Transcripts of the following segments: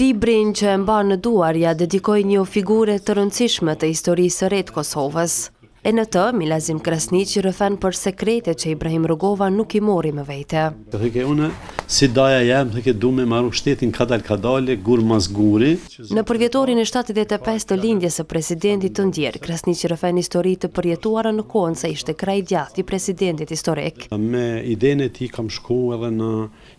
Librin që e mban në duar ia dedikoi një figure të rëndësishme të historisë së re të Kosovës. E në të, Milazim Krasniqi rrëfen për sekretet që Ibrahim Rugova nuk i mori me vete. Thojke unë, si daja jem, thojke du me maru shtetin kadal kadale, gur mas guri. Në përvjetorin e shtatëdhjetë e pesë të lindjes së presidentit të ndjerë, Krasniqi rrëfen histori të përjetuara në kohën sa ishte krah i djathtë i presidentit historik. Me idenë e tij kam shku edhe në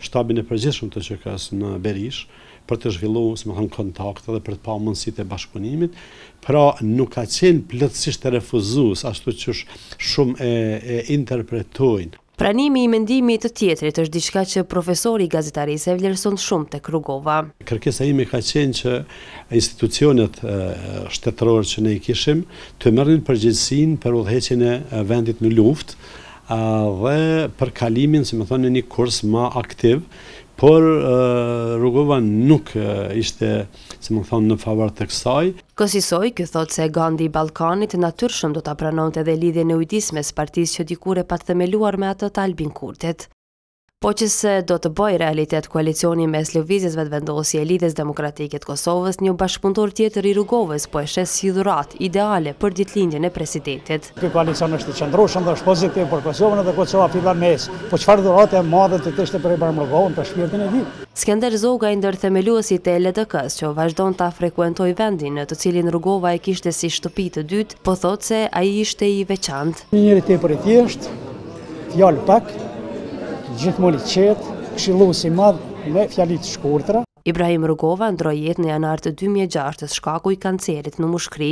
Shtabin e Përgjithshëm të UÇK-së në Berishë, për të zhvillu, si me thonë,, kontakte dhe për të pa mundësitë e bashkëpunimit. Pra, nuk ka qenë plotësisht refuzues, ashtu qysh shumë e interpretojnë. Pranimi i mendimit të tjetrit është diçka që profesori i gazetarisë e vlerëson shumë tek Rugova. Kërkesa ime ka qenë që institucionet shtetërore që ne i kishim të merrnin përgjegjësinë për udhëheqjen e vendit në luftë dhe për kalimin, si me thonë, në një kurs ma aktiv, por Rugova nuk ishte si me thonë në favor të kësaj. Kësisoj, ky thotë se Gandhi i Ballkanit natyrshëm do ta pranonte dhe lidhjen e ujdisë mes partisë që dikur e pat themeluar me atë të Albin Kurtit. Po qe se do të bëhej realitet koalicioni mes Lëvizjes Vetëvendosje e Lidhjes Demokratike të Kosovës, një bashkëpunëtor tjetër i Rugovës po e sheh si dhuratë ideale për ditëlindjen e presidentit. Ky koalicion është i qëndrueshëm dhe është pozitiv për Kosovën dhe Kosova fillon me ecë. Po çfarë dhuratë e madhe do të ishte për Ibrahim Rugovën për shpirtin e tij? Skender Zogaj ndër themeluesit e LDK-së që vazhdon ta frekuentojë vendin në të cilin Rugova e kishte si shtëpi të dytë, po thotë se ai ishte i veçantë. Një njeri tepër i thjeshtë, fjalëpak, gjithmonë i qetë, këshillus i madh me fjali të shkurtra. Ibrahim Rugova ndërroi jetë në janar të dy mijë e gjashtës shkaku i kancerit në mushkëri.